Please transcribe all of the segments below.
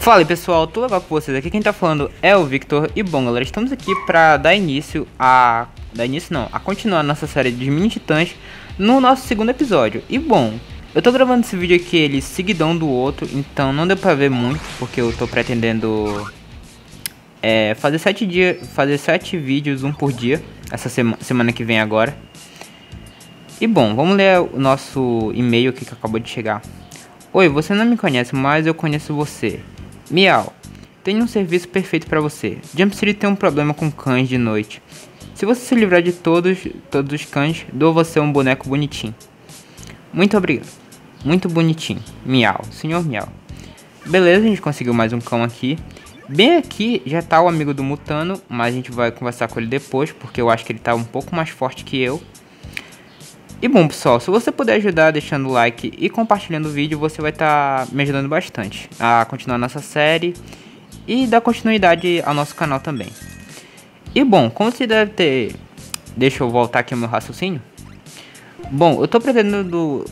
Fala aí pessoal, tudo legal com vocês? Aqui quem tá falando é o Victor E bom galera, estamos aqui pra dar início a... Dar início não, a continuar a nossa série de mini titãs No nosso segundo episódio E bom, eu tô gravando esse vídeo aqui, ele seguidão do outro Então não deu pra ver muito, porque eu tô pretendendo é, fazer sete dias, fazer sete vídeos, um por dia Essa sema semana que vem agora E bom, vamos ler o nosso e-mail aqui que acabou de chegar Oi, você não me conhece, mas eu conheço você. Miau, tenho um serviço perfeito para você. Jump City tem um problema com cães de noite. Se você se livrar de todos, todos os cães, dou você um boneco bonitinho. Muito obrigado. Muito bonitinho. Miau, senhor Miau. Beleza, a gente conseguiu mais um cão aqui. Bem aqui já tá o amigo do Mutano, mas a gente vai conversar com ele depois, porque eu acho que ele tá um pouco mais forte que eu. E bom pessoal, se você puder ajudar deixando o like e compartilhando o vídeo, você vai estar tá me ajudando bastante a continuar nossa série e dar continuidade ao nosso canal também. E bom, como você deve ter... Deixa eu voltar aqui ao meu raciocínio. Bom, eu tô pretendendo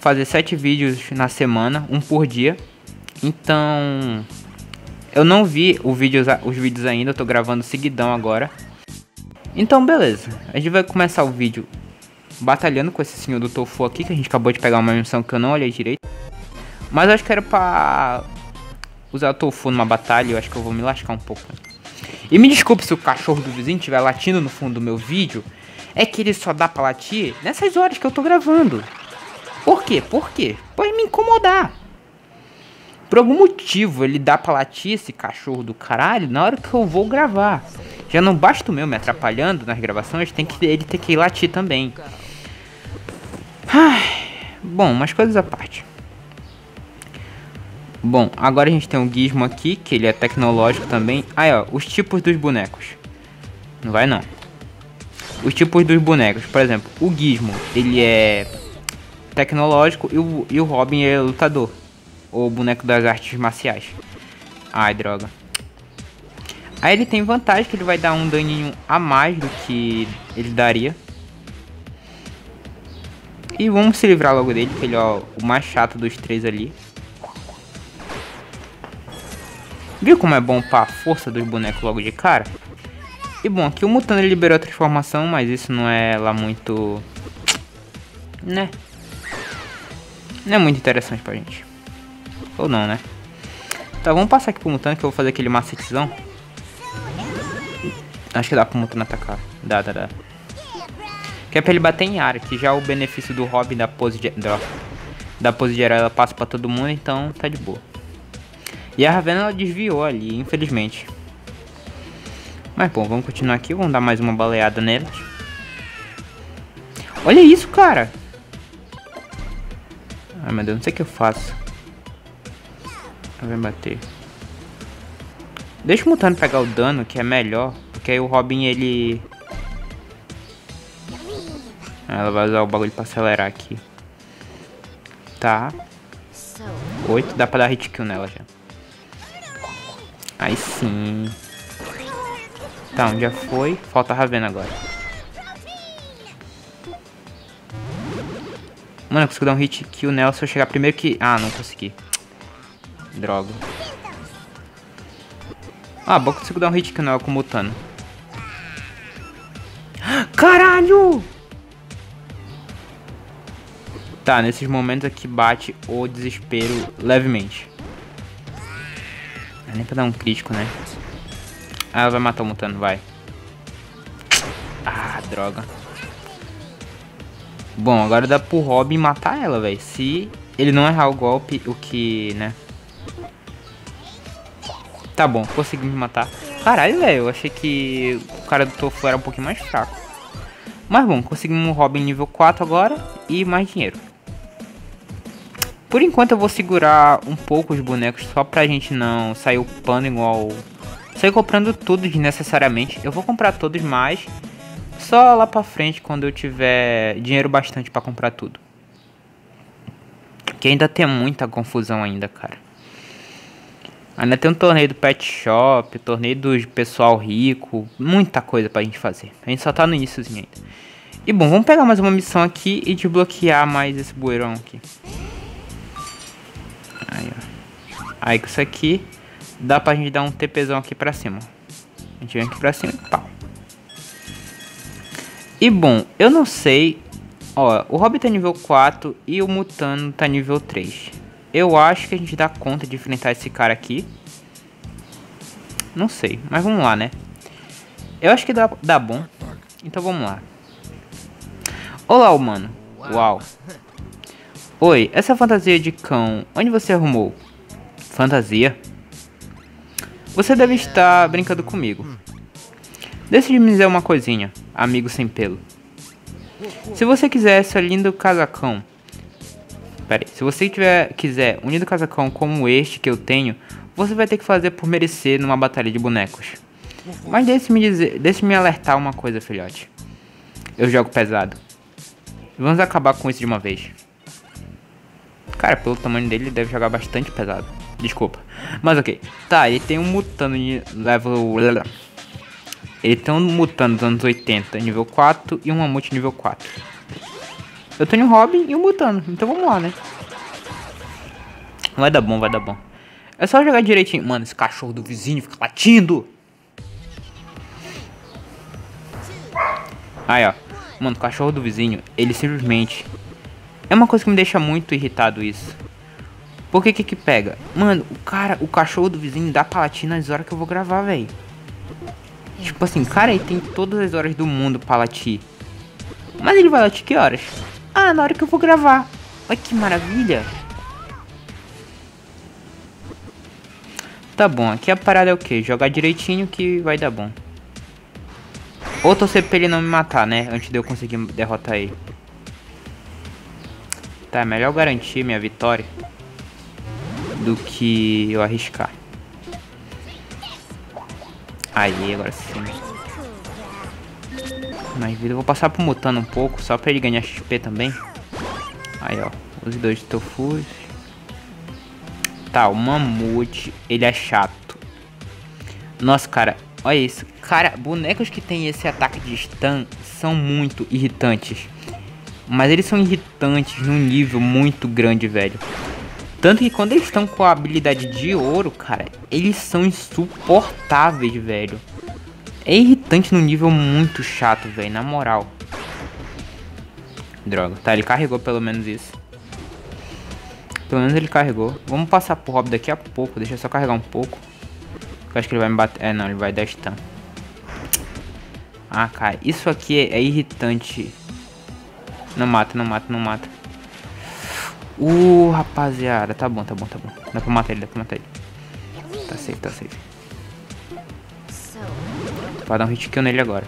fazer 7 vídeos na semana, um por dia. Então, eu não vi vídeo, os vídeos ainda, eu gravando seguidão agora. Então, beleza. A gente vai começar o vídeo batalhando com esse senhor do tofu aqui, que a gente acabou de pegar uma missão que eu não olhei direito. Mas eu acho que era pra usar o tofu numa batalha, eu acho que eu vou me lascar um pouco. E me desculpe se o cachorro do vizinho estiver latindo no fundo do meu vídeo, é que ele só dá pra latir nessas horas que eu tô gravando. Por quê? Por quê? Pode me incomodar. Por algum motivo ele dá pra latir esse cachorro do caralho na hora que eu vou gravar. Já não basta o meu me atrapalhando nas gravações, tem que ele ter que latir também. Ai, bom, umas coisas à parte. Bom, agora a gente tem o gizmo aqui, que ele é tecnológico também. Aí, ó, os tipos dos bonecos. Não vai não. Os tipos dos bonecos, por exemplo, o gizmo, ele é tecnológico e o, e o Robin é lutador. Ou boneco das artes marciais. Ai, droga. Aí ele tem vantagem que ele vai dar um daninho a mais do que ele daria. E vamos se livrar logo dele, que ele é o mais chato dos três ali. Viu como é bom para a força dos bonecos logo de cara? E bom, aqui o Mutano liberou a transformação, mas isso não é lá muito... Né? Não é muito interessante pra gente. Ou não, né? Tá, vamos passar aqui pro Mutano que eu vou fazer aquele macetezão. Acho que dá pro Mutano atacar. Dá, dá, dá. Que é pra ele bater em área, que já o benefício do Robin da pose de, da, da pose geral ela passa pra todo mundo, então tá de boa. E a Ravena ela desviou ali, infelizmente. Mas bom, vamos continuar aqui, vamos dar mais uma baleada nelas. Olha isso, cara! Ai meu Deus, não sei o que eu faço. Vai bater. Deixa o Mutano pegar o dano, que é melhor. Porque aí o Robin, ele... Ela vai usar o bagulho pra acelerar aqui. Tá. Oito, dá pra dar hit kill nela já. Aí sim. Tá, um já foi. Falta a Ravena agora. Mano, eu consigo dar um hit kill nela se eu chegar primeiro que... Ah, não consegui. Droga. Ah, bom consigo dar um hit kill nela com o Mutano. Caralho! Tá, nesses momentos aqui bate o desespero levemente. É nem pra dar um crítico, né? Ah, ela vai matar o Mutano, vai. Ah, droga. Bom, agora dá pro Robin matar ela, velho. Se ele não errar o golpe, o que, né? Tá bom, consegui me matar. Caralho, velho, eu achei que o cara do Tofu era um pouquinho mais fraco. Mas bom, conseguimos um Robin nível 4 agora e mais dinheiro. Por enquanto eu vou segurar um pouco os bonecos só pra gente não sair upando igual... Sair comprando tudo desnecessariamente. Eu vou comprar todos mais só lá pra frente quando eu tiver dinheiro bastante pra comprar tudo. Que ainda tem muita confusão ainda, cara. Ainda tem um torneio do Pet Shop, torneio do pessoal rico, muita coisa pra gente fazer. A gente só tá no iníciozinho ainda. E bom, vamos pegar mais uma missão aqui e desbloquear mais esse bueirão aqui. Aí, ó. Aí com isso aqui, dá pra gente dar um TPzão aqui pra cima. A gente vem aqui pra cima e pau. E bom, eu não sei. Ó, o Hobbit tá nível 4 e o Mutano tá nível 3. Eu acho que a gente dá conta de enfrentar esse cara aqui. Não sei, mas vamos lá, né? Eu acho que dá, dá bom. Então vamos lá. Olá, humano. Uau. Oi, essa fantasia de cão, onde você arrumou? Fantasia? Você deve estar brincando comigo. Deixa de me dizer uma coisinha, amigo sem pelo. Se você quiser esse lindo casacão... Pera aí, se você tiver, quiser um lindo casacão como este que eu tenho, você vai ter que fazer por merecer numa batalha de bonecos. Mas deixe-me dizer, deixe-me alertar uma coisa, filhote. Eu jogo pesado. Vamos acabar com isso de uma vez. Cara, pelo tamanho dele, ele deve jogar bastante pesado. Desculpa. Mas ok. Tá, ele tem um mutano de level... Ele tem um mutano dos anos 80, nível 4, e um mamute nível 4. Eu tenho um Robin e um mutano, então vamos lá, né? Vai dar bom, vai dar bom. É só jogar direitinho. Mano, esse cachorro do vizinho fica latindo. Aí, ó. Mano, o cachorro do vizinho, ele simplesmente... É uma coisa que me deixa muito irritado isso. Por que que que pega? Mano, o cara, o cachorro do vizinho dá pra latir nas horas que eu vou gravar, velho. Tipo assim, cara, ele tem todas as horas do mundo pra latir. Mas ele vai latir que horas? Ah, na hora que eu vou gravar. Olha que maravilha. Tá bom, aqui a parada é o que? Jogar direitinho que vai dar bom. Ou torcer pra ele não me matar, né? Antes de eu conseguir derrotar ele. Tá, é melhor garantir minha vitória do que eu arriscar. Aí, agora sim. Mais vida. Eu vou passar pro Mutano um pouco, só pra ele ganhar XP também. Aí, ó. Os dois tofus. Tá, o Mamute, ele é chato. Nossa, cara, olha isso. Cara, bonecos que tem esse ataque de stun são muito irritantes. Mas eles são irritantes num nível muito grande, velho. Tanto que quando eles estão com a habilidade de ouro, cara, eles são insuportáveis, velho. É irritante num nível muito chato, velho, na moral. Droga. Tá, ele carregou pelo menos isso. Pelo menos ele carregou. Vamos passar pro Rob daqui a pouco. Deixa eu só carregar um pouco. Eu acho que ele vai me bater. É, não, ele vai dar stun. Ah, cara, isso aqui é, é irritante. Não mata, não mata, não mata. Uh, rapaziada. Tá bom, tá bom, tá bom. Dá pra matar ele, dá pra matar ele. Tá safe, tá safe. Vai dar um hit kill nele agora.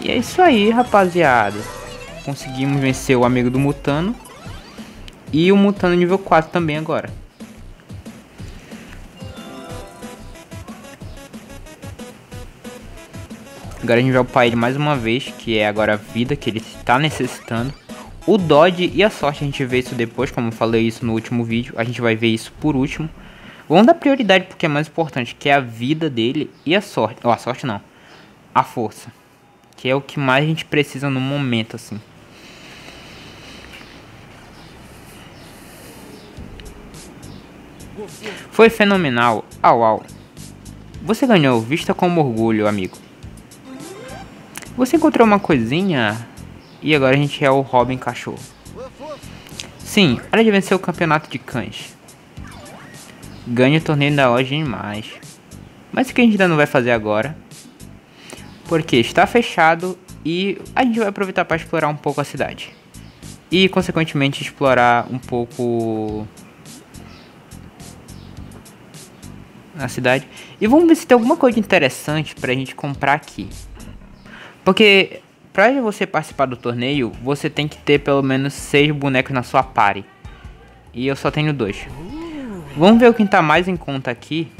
E é isso aí, rapaziada. Conseguimos vencer o amigo do Mutano. E o Mutano nível 4 também agora. Agora a gente vai upar ele mais uma vez, que é agora a vida que ele está necessitando. O Dodge e a sorte a gente vê isso depois, como eu falei isso no último vídeo. A gente vai ver isso por último. Vamos dar prioridade porque é mais importante, que é a vida dele e a sorte. Ou oh, a sorte não, a força. Que é o que mais a gente precisa no momento, assim. Foi fenomenal. Au, au. Você ganhou, vista com orgulho, amigo. Você encontrou uma coisinha e agora a gente é o Robin Cachorro. Sim, hora de vencer o campeonato de cães. Ganhe o torneio da loja de animais. Mas o que a gente ainda não vai fazer agora. Porque está fechado e a gente vai aproveitar para explorar um pouco a cidade. E consequentemente explorar um pouco a cidade. E vamos ver se tem alguma coisa interessante pra gente comprar aqui. Porque para você participar do torneio, você tem que ter pelo menos seis bonecos na sua party. E eu só tenho dois. Vamos ver o que tá mais em conta aqui.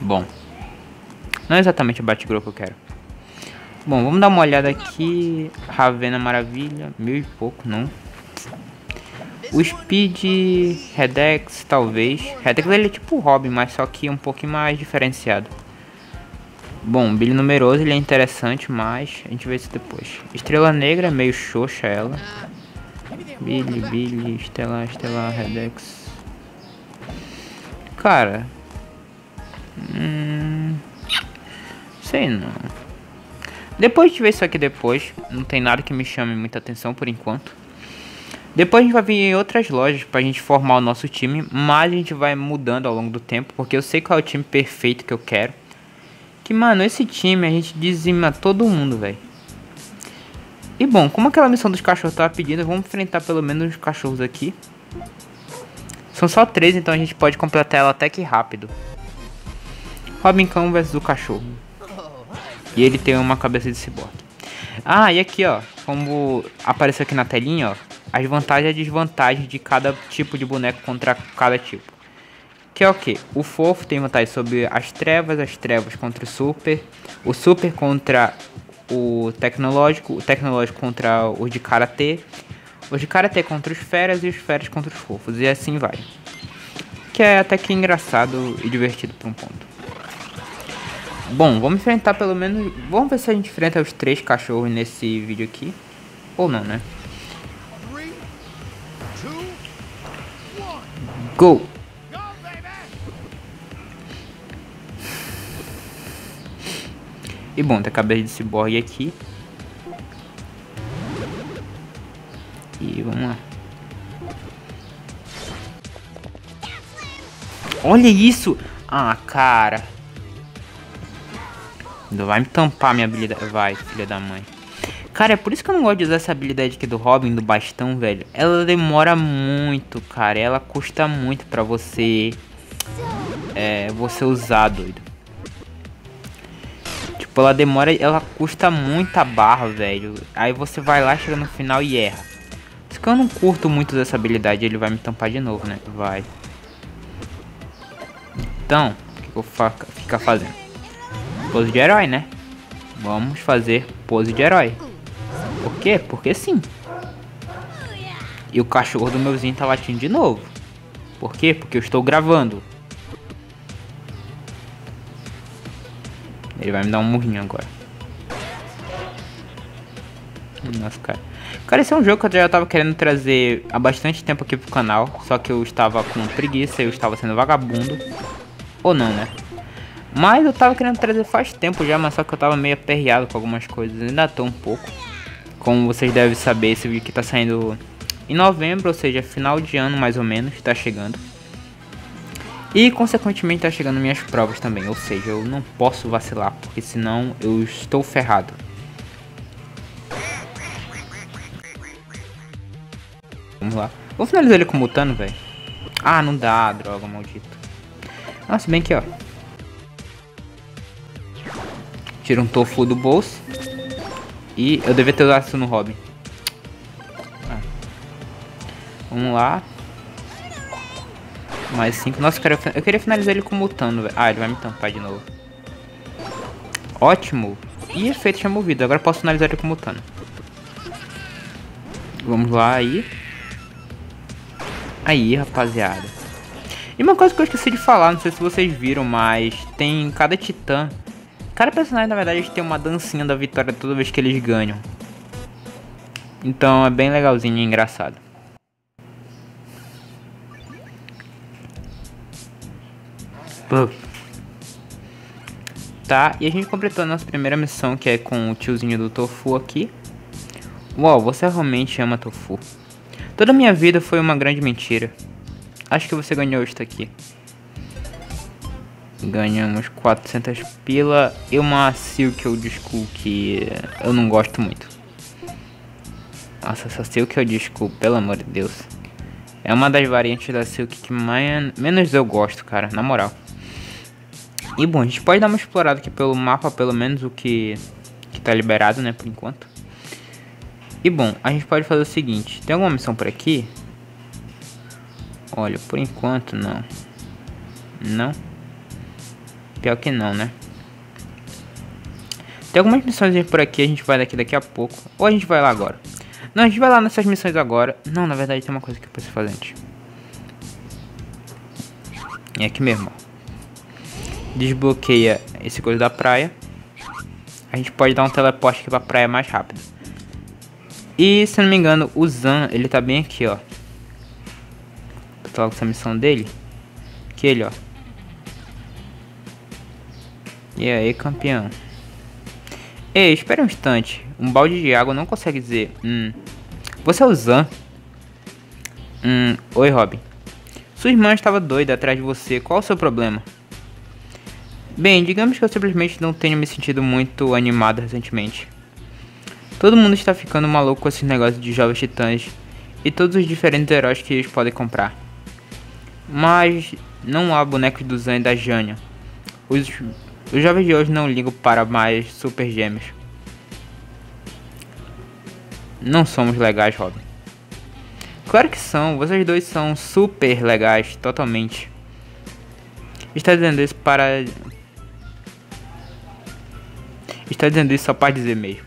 Bom. Não é exatamente o Batgirl que eu quero. Bom, vamos dar uma olhada aqui. Ravena Maravilha. Mil e pouco, não. O Speed Redex, talvez. Redex ele é tipo Robin, mas só que um pouquinho mais diferenciado. Bom, Billy numeroso ele é interessante, mas a gente vê isso depois. Estrela Negra, meio xoxa ela. Billy, Billy, Estela, Estela, Redex. Cara. Hum, sei não. Depois de ver isso aqui depois, não tem nada que me chame muita atenção por enquanto. Depois a gente vai vir em outras lojas pra gente formar o nosso time, mas a gente vai mudando ao longo do tempo, porque eu sei qual é o time perfeito que eu quero. Que, mano, esse time a gente dizima todo mundo, velho. E bom, como aquela missão dos cachorros tava pedindo, vamos enfrentar pelo menos os cachorros aqui. São só três, então a gente pode completar ela até que rápido. Robin Cão versus o cachorro. E ele tem uma cabeça de ciborgue. Ah, e aqui, ó, como apareceu aqui na telinha, ó, as vantagens e desvantagens de cada tipo de boneco contra cada tipo. Que é o que? O fofo tem vantagem sobre as trevas, as trevas contra o super, o super contra o tecnológico, o tecnológico contra os de karatê, os de karatê contra os feras e os feras contra os fofos, e assim vai. Que é até que engraçado e divertido por um ponto. Bom, vamos enfrentar pelo menos. Vamos ver se a gente enfrenta os três cachorros nesse vídeo aqui. Ou não, né? Go! E bom, tem a cabeça de ciborgue aqui. E vamos lá. Olha isso! Ah, cara. Vai me tampar minha habilidade. Vai, filha da mãe. Cara, é por isso que eu não gosto de usar essa habilidade aqui do Robin, do bastão, velho. Ela demora muito, cara. Ela custa muito pra você... É, você usar, doido. Tipo, ela demora, ela custa muita barra, velho. Aí você vai lá, chega no final e erra. Isso que eu não curto muito dessa habilidade, ele vai me tampar de novo, né? Vai. Então, o que eu vou ficar fazendo? Pose de herói, né? Vamos fazer pose de herói. Por quê? Porque sim. E o cachorro do meu vizinho tá latindo de novo. Por quê? Porque eu estou gravando. Ele vai me dar um murrinho agora. Nossa, cara. Cara, esse é um jogo que eu já tava querendo trazer há bastante tempo aqui pro canal. Só que eu estava com preguiça, eu estava sendo vagabundo. Ou não, né? Mas eu tava querendo trazer faz tempo já, mas só que eu tava meio aperreado com algumas coisas. Ainda tô um pouco. Como vocês devem saber, esse vídeo aqui tá saindo em novembro, ou seja, final de ano mais ou menos, tá chegando. E consequentemente tá chegando minhas provas também, ou seja, eu não posso vacilar, porque senão eu estou ferrado. Vamos lá. Vou finalizar ele com mutano, velho. Ah, não dá, droga, maldito. Nossa, bem que ó. Tira um tofu do bolso. E eu devia ter usado isso no Robin. Ah. Vamos lá. Mais 5. Nossa, cara, eu queria finalizar ele com mutando, velho. Ah, ele vai me tampar de novo. Ótimo. E efeito tinha movido. Agora posso finalizar ele com mutando. Vamos lá aí. Aí, rapaziada. E uma coisa que eu esqueci de falar, não sei se vocês viram, mas tem cada titã Cada personagem, na verdade, tem uma dancinha da vitória toda vez que eles ganham. Então é bem legalzinho e engraçado. Tá, e a gente completou a nossa primeira missão, que é com o tiozinho do Tofu aqui. Uau, você realmente ama Tofu. Toda minha vida foi uma grande mentira. Acho que você ganhou isto aqui. Ganhamos 400 pila e uma Silk Old School que eu não gosto muito. Nossa, essa Silk Old School, pelo amor de Deus. É uma das variantes da Silk que mais, menos eu gosto, cara, na moral. E bom, a gente pode dar uma explorada aqui pelo mapa, pelo menos o que, que tá liberado, né, por enquanto. E bom, a gente pode fazer o seguinte, tem alguma missão por aqui? Olha, por enquanto não. Não. Pior que não, né? Tem algumas missões por aqui, a gente vai daqui daqui a pouco. Ou a gente vai lá agora. Não, a gente vai lá nessas missões agora. Não, na verdade tem uma coisa que eu preciso fazer antes. É aqui mesmo, Desbloqueia esse coisa da praia. A gente pode dar um teleporte aqui pra praia mais rápido. E, se não me engano, o Zan, ele tá bem aqui, ó. Tô logo essa missão dele. Que ele, ó. E aí, campeão? Ei, espera um instante. Um balde de água não consegue dizer. Hum. Você é o Zan? Hum. Oi, Robin. Sua irmã estava doida atrás de você. Qual o seu problema? Bem, digamos que eu simplesmente não tenho me sentido muito animado recentemente. Todo mundo está ficando maluco com esses negócios de jovens titãs e todos os diferentes heróis que eles podem comprar. Mas não há bonecos do Zan e da Jânia. Os os jovens de hoje não ligam para mais super gêmeos. Não somos legais, Robin. Claro que são, vocês dois são super legais, totalmente. Está dizendo isso para. Está dizendo isso só para dizer mesmo.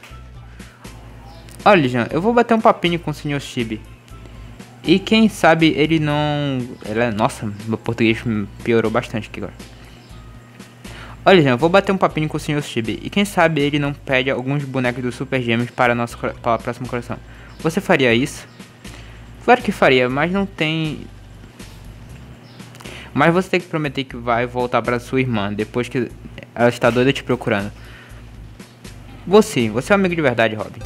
Olha, Jean, eu vou bater um papinho com o Sr. Chibi. E quem sabe ele não. Ela... Nossa, meu português piorou bastante aqui agora. Olha, Jean, vou bater um papinho com o Sr. Chibi. E quem sabe ele não pede alguns bonecos do Super Gêmeos para nosso para a próxima coleção. Você faria isso? Claro que faria, mas não tem. Mas você tem que prometer que vai voltar para sua irmã depois que ela está doida te procurando. Você, você é um amigo de verdade, Robin.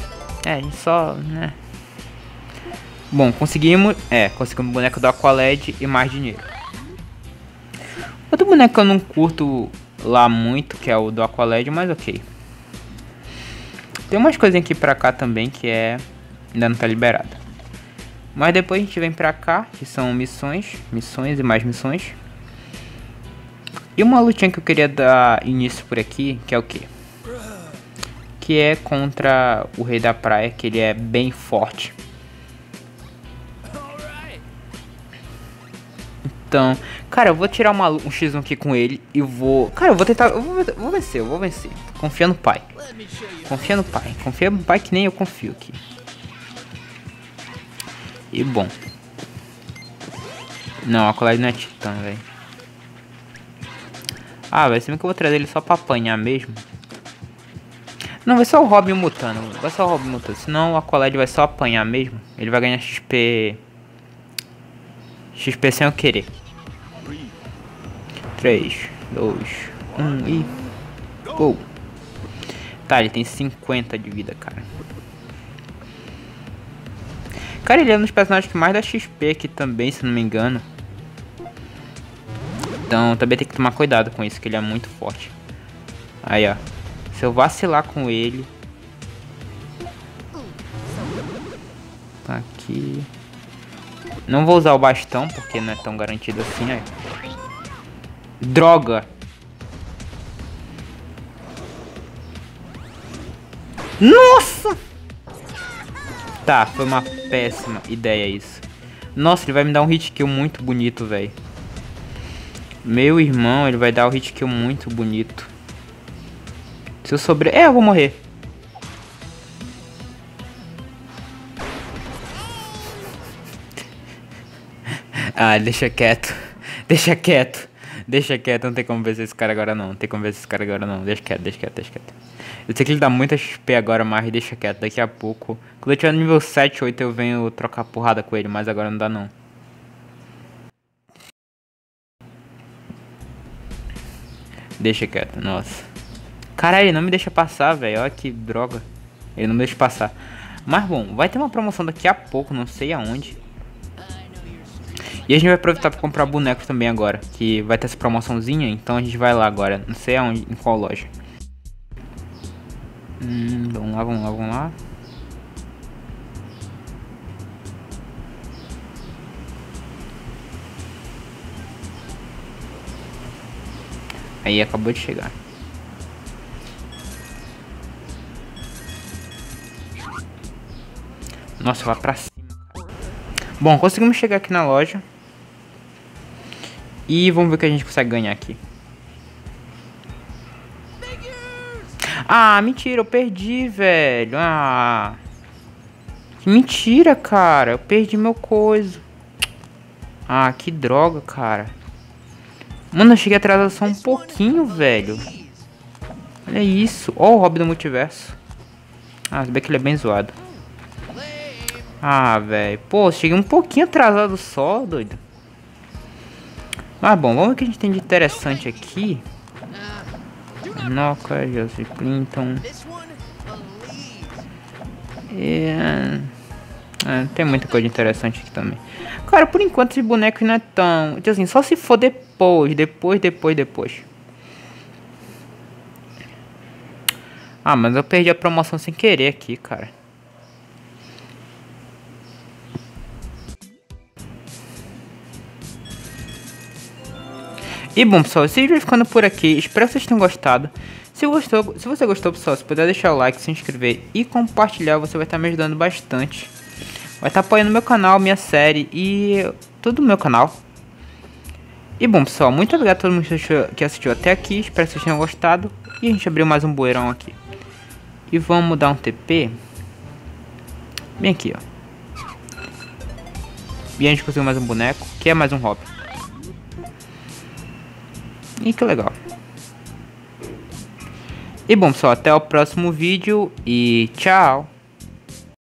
É, a gente só, né? Bom, conseguimos, é, conseguimos boneco do Aqualed e mais dinheiro. Outro boneco que eu não curto lá muito, que é o do Aqualed, mas ok. Tem umas coisinhas aqui pra cá também que é ainda não tá liberada. Mas depois a gente vem pra cá, que são missões, missões e mais missões. E uma lutinha que eu queria dar início por aqui, que é o que? Que é contra o Rei da Praia, que ele é bem forte. Então, cara, eu vou tirar uma, um X1 aqui com ele e vou... Cara, eu vou tentar... Eu vou, vou vencer, eu vou vencer. Confia no pai. Confia no pai. Confia no pai que nem eu confio aqui. E bom. Não, a colagem não é titã, velho. Ah, vai ser que eu vou trazer ele só pra apanhar mesmo. Não, vai ser o Robin mutando. Vai ser o Robin mutando. Senão a colagem vai só apanhar mesmo. Ele vai ganhar XP... XP sem eu querer. 3, 2, 1 e. Gol! Tá, ele tem 50 de vida, cara. Cara, ele é um dos personagens que mais dá XP aqui também, se não me engano. Então também tem que tomar cuidado com isso, que ele é muito forte. Aí, ó. Se eu vacilar com ele... Tá aqui... Não vou usar o bastão, porque não é tão garantido assim, aí. Droga. Nossa! Tá, foi uma péssima ideia isso. Nossa, ele vai me dar um hit kill muito bonito, velho. Meu irmão, ele vai dar um hit kill muito bonito. Se eu sobre... É, eu vou morrer. ah, deixa quieto. Deixa quieto. Deixa quieto, não tem como vencer esse cara agora não. Não tem como vencer esse cara agora não. Deixa quieto, deixa quieto, deixa quieto. Eu sei que ele dá muita XP agora, mas deixa quieto. Daqui a pouco. Quando eu tiver nível 7, 8, eu venho trocar porrada com ele, mas agora não dá não. Deixa quieto, nossa. Caralho, ele não me deixa passar, velho. Olha que droga. Ele não me deixa passar. Mas bom, vai ter uma promoção daqui a pouco, não sei aonde. E a gente vai aproveitar para comprar bonecos também agora, que vai ter essa promoçãozinha, então a gente vai lá agora, não sei aonde, em qual loja. Hum, vamos lá, vamos lá, vamos lá. Aí acabou de chegar. Nossa, lá pra cima. Bom, conseguimos chegar aqui na loja. E vamos ver o que a gente consegue ganhar aqui. Ah, mentira, eu perdi, velho. Ah. Mentira, cara. Eu perdi meu coisa. Ah, que droga, cara. Mano, eu cheguei atrasado só um pouquinho, velho. Olha isso. Ó oh, o Hobby do Multiverso. Ah, se bem que ele é bem zoado. Ah, velho. Pô, cheguei um pouquinho atrasado só, doido. Mas bom, vamos ver o que a gente tem de interessante aqui. Noca, Joseph Clinton. É... é... tem muita coisa interessante aqui também. Cara, por enquanto esse boneco não é tão... Tipo assim, só se for depois, depois, depois, depois. Ah, mas eu perdi a promoção sem querer aqui, cara. E bom, pessoal, esse vídeo vai ficando por aqui. Espero que vocês tenham gostado. Se, gostou, se você gostou, pessoal, se puder deixar o like, se inscrever e compartilhar, você vai estar me ajudando bastante. Vai estar apoiando meu canal, minha série e tudo no meu canal. E bom, pessoal, muito obrigado a todo mundo que assistiu até aqui. Espero que vocês tenham gostado. E a gente abriu mais um bueirão aqui. E vamos dar um TP. Bem aqui, ó. E a gente conseguiu mais um boneco, que é mais um hobby. E que legal. E bom pessoal, até o próximo vídeo e tchau!